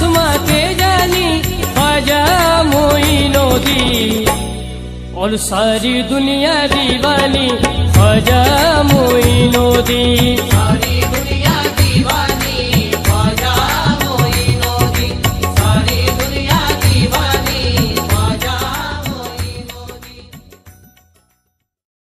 आसमा के जानी ख्वाजा मोइनुद्दीन और सारी दुनिया दीवानी ख्वाजा